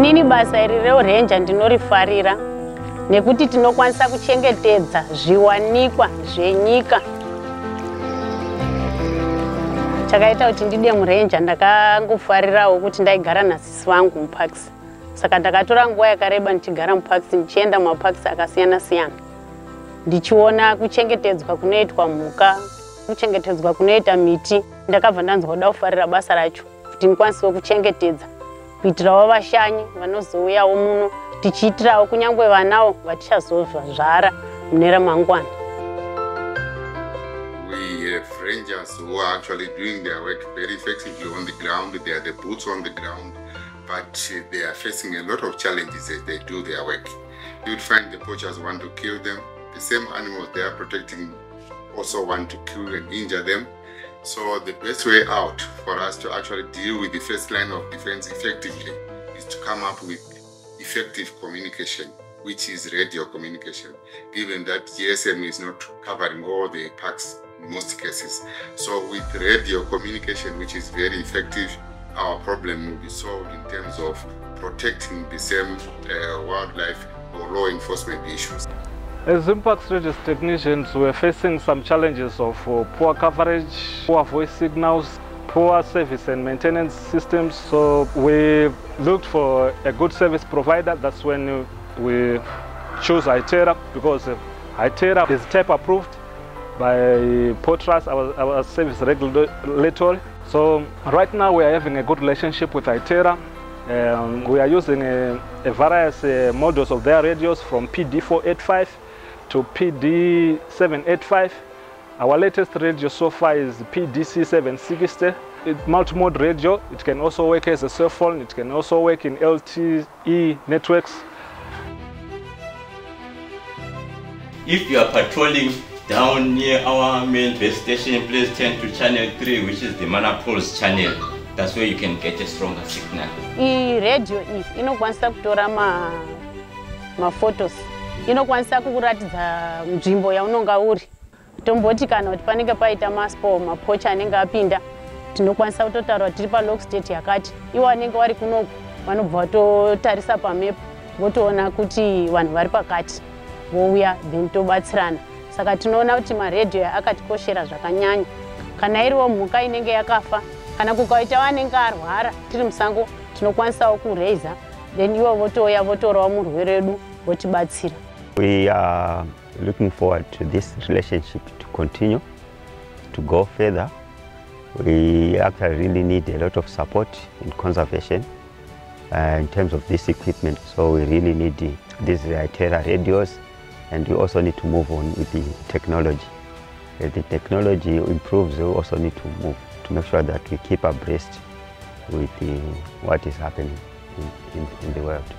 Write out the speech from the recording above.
basa iri reurenja ndinorifarira nekuti tinokwanisa kuchengetedza zviwanikwa zvenyika. Chakaita kuti ndide murenja ndakangofarirawo kuti ndaigara nasisi vangu mupakisi saka ndakatora nguva yakareba ndichigara mupakisi ndichienda mumapakisi akasiyana siyana ndichiona kuchengetedzwa kunoitwa mhuka kuchengetedzwa kunoita miti. Ndakabva ndanzwa kuda kufarira basa racho kuti ndikwanisewo kuchengetedza kuitirawo vashanyi vanozouyawo muno tichiitirawo vanawo vatichazozvara mune ramangwana have rangers who are actually doing their work very effectively on the ground. They are the boots on the ground, but uh, they are facing a lot of challenges as they do their work. You would find the poachers want to kill them. The same animals they are protecting also want to kill and injure them. So the best way out for us to actually deal with the first line of defense effectively is to come up with effective communication, which is radio communication, given that GSM is not covering all the parks in most cases. So with radio communication, which is very effective, our problem will be solved in terms of protecting the same uh, wildlife or law enforcement issues. As impact strategies technicians, we're facing some challenges of uh, poor coverage, poor voice signals, poor service and maintenance systems. So we looked for a good service provider. That's when uh, we chose Hytera because uh, Hytera is type approved by POTRAZ, our, our service regulatory. So right now we are having a good relationship with Hytera. Um, we are using a, a various uh, models of their radios from PD485 to PD785. Our latest radio so far is PDC760. It's multi-mode radio. It can also work as a cell phone. It can also work in LTE networks. If you are patrolling down near our main base station, please turn to channel 3, which is the Mana Pools channel. That's where you can get a stronger signal. iyi redhiyo iyi inokwanisa kutora ma maphotos inokwanisa kukuratidza nzvimbo yaunonga uri. Tomboti kana kuti panenge paita maspo mapocha anenge apinda tinokwanisa kutotaura kuti tiri palok state yakati. Iwo anenge vari kunoku vanobva vatotarisa pamepu votoona kuti vanhu vari pakati vouya then tobatsirana. Saka tinoona kuti maredhiyo akatikoshera zvakanyanya. Kana iriwo mhuka inenge yakafa kana kukaita vanenge arwara tiri musango tinokwanisawo kureiza then ivo votouya votorawo murwere wedu votibatsira We are looking forward to this relationship to continue, to go further. We actually really need a lot of support in conservation uh, in terms of this equipment. So we really need the, these Itera radios and we also need to move on with the technology. As the technology improves, we also need to move to make sure that we keep abreast with the, what is happening in, in, in the world.